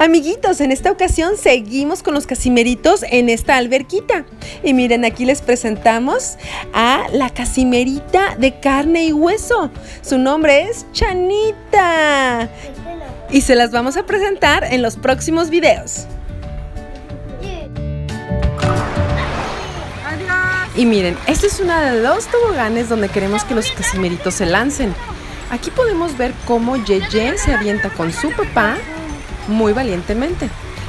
Amiguitos, en esta ocasión seguimos con los casimeritos en esta alberquita. Y miren, aquí les presentamos a la casimerita de carne y hueso. Su nombre es Chanita. Y se las vamos a presentar en los próximos videos. Y miren, esta es una de los toboganes donde queremos que los casimeritos se lancen. Aquí podemos ver cómo Yeye se avienta con su papá muy valientemente.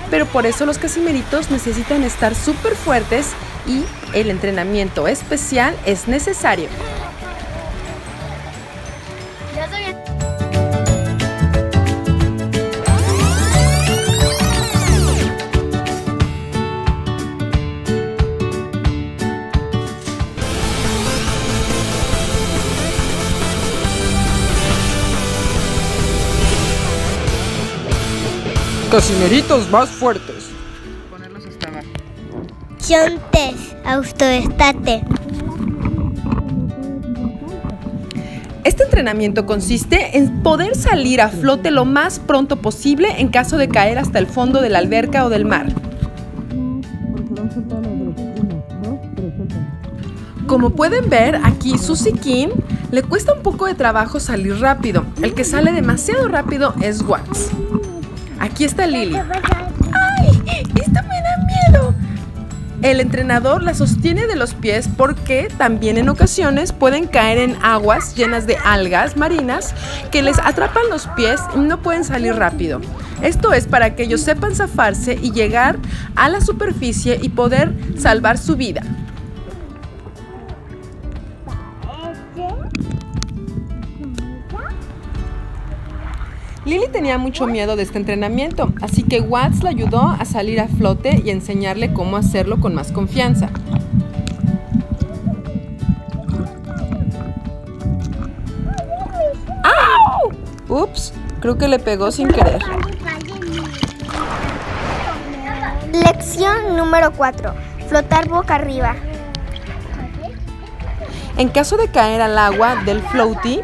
Pero por eso los casimeritos necesitan estar súper fuertes y el entrenamiento especial es necesario. Casimeritos más fuertes. Ponerlos hasta abajo. autoestate. Este entrenamiento consiste en poder salir a flote lo más pronto posible en caso de caer hasta el fondo de la alberca o del mar. Como pueden ver, aquí Susie King le cuesta un poco de trabajo salir rápido. El que sale demasiado rápido es Watts. Aquí está Lily. ¡Ay! ¡Esto me da miedo! El entrenador la sostiene de los pies porque también en ocasiones pueden caer en aguas llenas de algas marinas que les atrapan los pies y no pueden salir rápido. Esto es para que ellos sepan zafarse y llegar a la superficie y poder salvar su vida. Lily tenía mucho miedo de este entrenamiento, así que Watts la ayudó a salir a flote y enseñarle cómo hacerlo con más confianza. ¡Au! Ups, creo que le pegó sin querer. Lección número 4. Flotar boca arriba. En caso de caer al agua del floaty,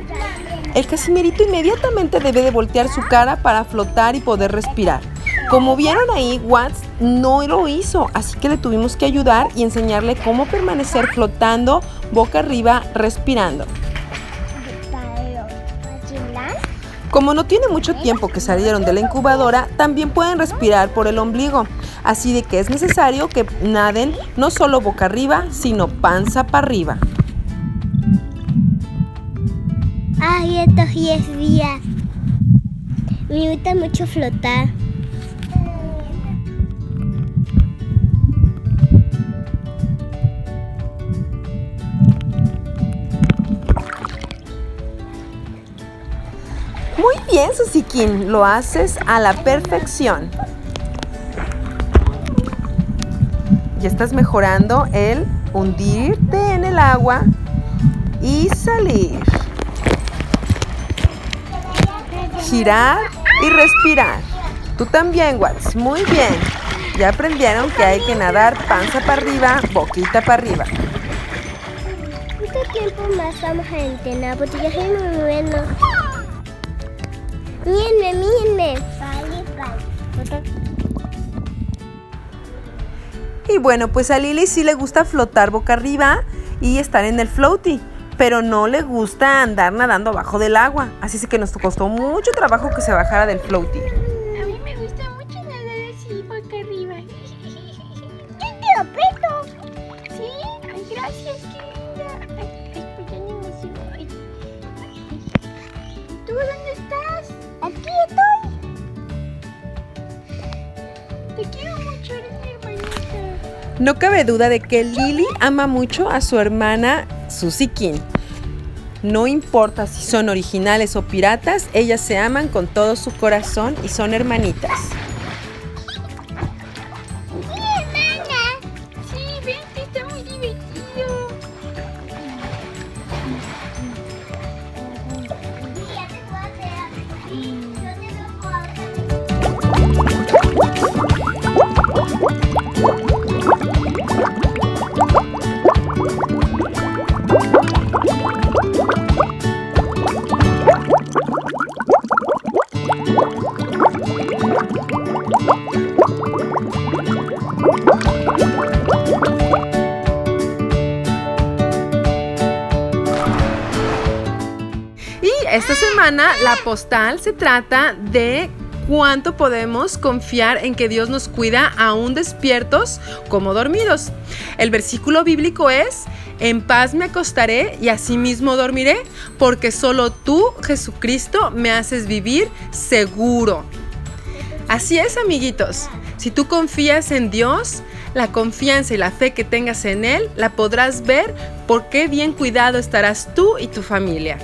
el casimerito inmediatamente debe de voltear su cara para flotar y poder respirar. Como vieron ahí, Watts no lo hizo, así que le tuvimos que ayudar y enseñarle cómo permanecer flotando boca arriba, respirando. Como no tiene mucho tiempo que salieron de la incubadora, también pueden respirar por el ombligo, así de que es necesario que naden no solo boca arriba, sino panza para arriba. Ay, estos 10 días. Me gusta mucho flotar. Muy bien, Susikin, lo haces a la perfección. Ya estás mejorando el hundirte en el agua y salir girar y respirar. Tú también, Watts. Muy bien. Ya aprendieron que hay que nadar panza para arriba, boquita para arriba. ¿Cuánto tiempo más vamos a entrenar? Porque ya soy muy bueno. Mírenme, mírenme. Y bueno, pues a Lily sí le gusta flotar boca arriba y estar en el floaty pero no le gusta andar nadando abajo del agua. Así que nos costó mucho trabajo que se bajara del floaty. A mí me gusta mucho nadar así boca arriba. ¿Qué te aprieto? ¿Sí? Ay, gracias, querida. Ay, ay, pues ya ¿Tú dónde estás? Aquí estoy. Te quiero mucho, eres mi hermanita. No cabe duda de que Lily ama mucho a su hermana Susie King. No importa si son originales o piratas, ellas se aman con todo su corazón y son hermanitas. La postal se trata de cuánto podemos confiar en que Dios nos cuida aún despiertos como dormidos. El versículo bíblico es, en paz me acostaré y asimismo dormiré, porque solo tú, Jesucristo, me haces vivir seguro. Así es, amiguitos. Si tú confías en Dios, la confianza y la fe que tengas en Él la podrás ver por qué bien cuidado estarás tú y tu familia.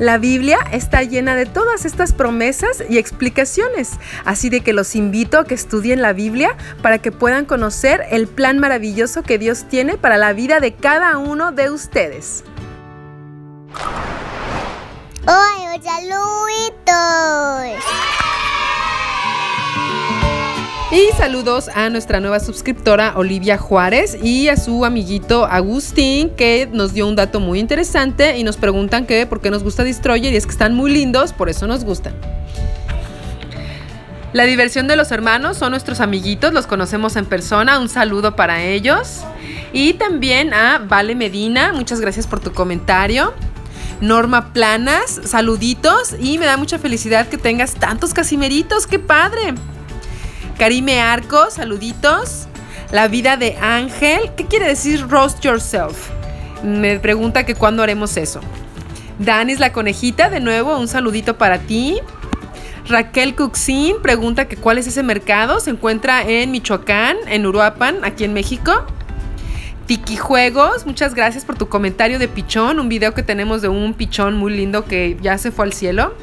La Biblia está llena de todas estas promesas y explicaciones, así de que los invito a que estudien la Biblia para que puedan conocer el plan maravilloso que Dios tiene para la vida de cada uno de ustedes. Y saludos a nuestra nueva suscriptora Olivia Juárez y a su amiguito Agustín que nos dio un dato muy interesante y nos preguntan que por qué nos gusta Destroyer y es que están muy lindos, por eso nos gustan. La diversión de los hermanos son nuestros amiguitos, los conocemos en persona, un saludo para ellos. Y también a Vale Medina, muchas gracias por tu comentario. Norma Planas, saluditos y me da mucha felicidad que tengas tantos casimeritos, qué padre. Karime Arco, saluditos. La vida de Ángel. ¿Qué quiere decir roast yourself? Me pregunta que cuándo haremos eso. Danis la conejita, de nuevo, un saludito para ti. Raquel Cuxin pregunta que cuál es ese mercado. Se encuentra en Michoacán, en Uruapan, aquí en México. Tiki Juegos, muchas gracias por tu comentario de pichón. Un video que tenemos de un pichón muy lindo que ya se fue al cielo.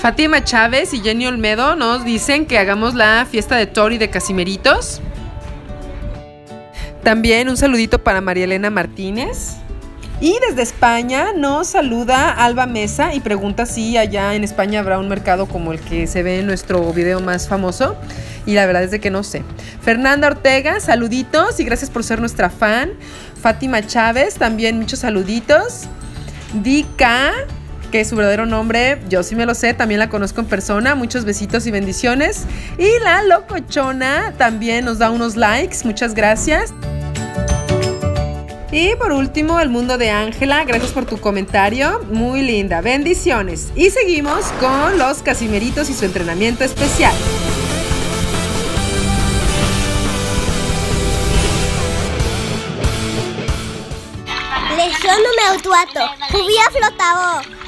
Fátima Chávez y Jenny Olmedo nos dicen que hagamos la fiesta de Tori de Casimeritos. También un saludito para María Elena Martínez. Y desde España nos saluda Alba Mesa y pregunta si allá en España habrá un mercado como el que se ve en nuestro video más famoso. Y la verdad es de que no sé. Fernanda Ortega, saluditos y gracias por ser nuestra fan. Fátima Chávez, también muchos saluditos. Dika, que su verdadero nombre, yo sí me lo sé, también la conozco en persona. Muchos besitos y bendiciones. Y la locochona también nos da unos likes, muchas gracias. Y por último, el mundo de Ángela, gracias por tu comentario, muy linda, bendiciones. Y seguimos con los Casimeritos y su entrenamiento especial. Número 4. Jubía flotador.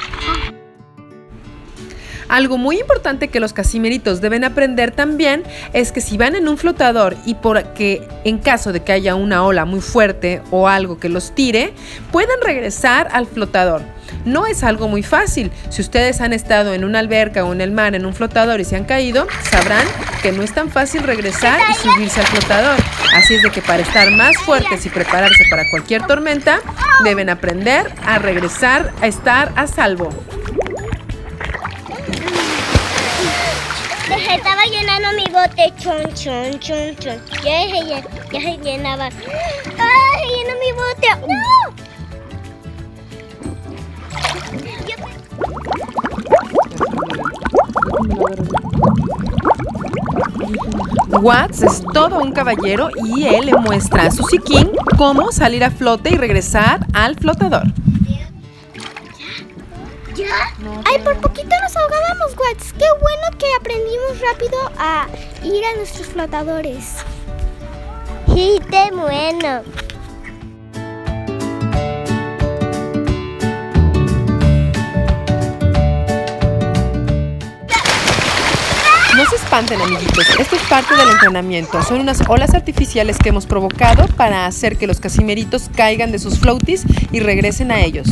Algo muy importante que los casimeritos deben aprender también es que si van en un flotador y porque en caso de que haya una ola muy fuerte o algo que los tire, pueden regresar al flotador. No es algo muy fácil. Si ustedes han estado en una alberca o en el mar en un flotador y se han caído, sabrán que no es tan fácil regresar y subirse al flotador. Así es de que para estar más fuertes y prepararse para cualquier tormenta, deben aprender a regresar a estar a salvo. Estaba llenando mi bote. Chon, chon, chon, chon. Ya se, ya se llenaba. ¡Ay, se llenó mi bote! ¡No! Watts es todo un caballero y él le muestra a Susie King cómo salir a flote y regresar al flotador. Watts. Qué bueno que aprendimos rápido a ir a nuestros flotadores. Sí, qué bueno. No se espanten, amiguitos. Esto es parte del entrenamiento. Son unas olas artificiales que hemos provocado para hacer que los casimeritos caigan de sus floaties y regresen a ellos.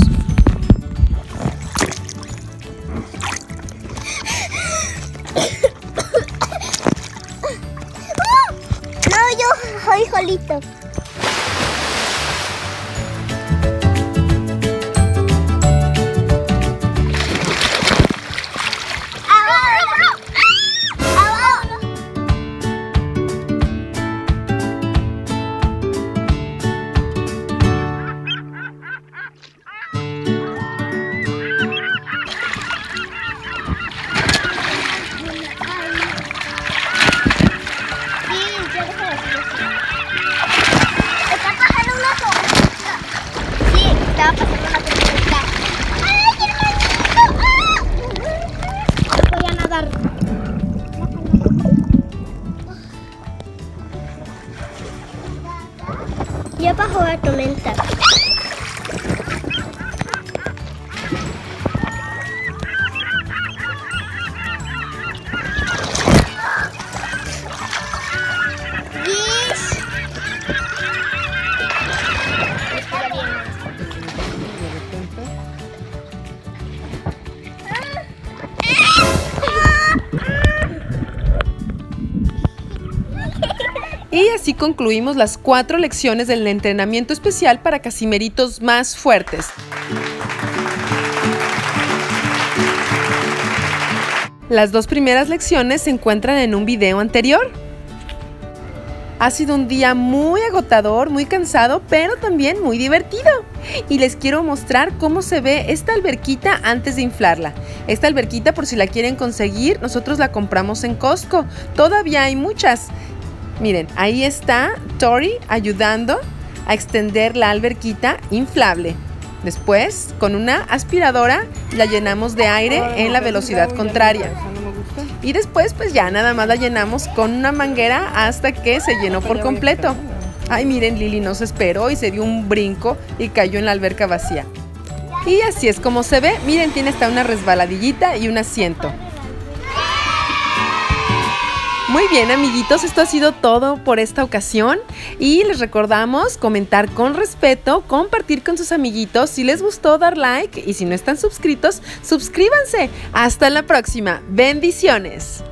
Yo a concluimos las cuatro lecciones del entrenamiento especial para casimeritos más fuertes. Las dos primeras lecciones se encuentran en un video anterior. Ha sido un día muy agotador, muy cansado, pero también muy divertido. Y les quiero mostrar cómo se ve esta alberquita antes de inflarla. Esta alberquita, por si la quieren conseguir, nosotros la compramos en Costco. Todavía hay muchas. Miren, ahí está Tori ayudando a extender la alberquita inflable. Después, con una aspiradora, la llenamos de aire en la velocidad contraria. Y después, pues ya nada más la llenamos con una manguera hasta que se llenó por completo. Ay, miren, Lili no se esperó y se dio un brinco y cayó en la alberca vacía. Y así es como se ve. Miren, tiene hasta una resbaladillita y un asiento. Muy bien, amiguitos, esto ha sido todo por esta ocasión y les recordamos comentar con respeto, compartir con sus amiguitos, si les gustó dar like y si no están suscritos, suscríbanse. Hasta la próxima. Bendiciones.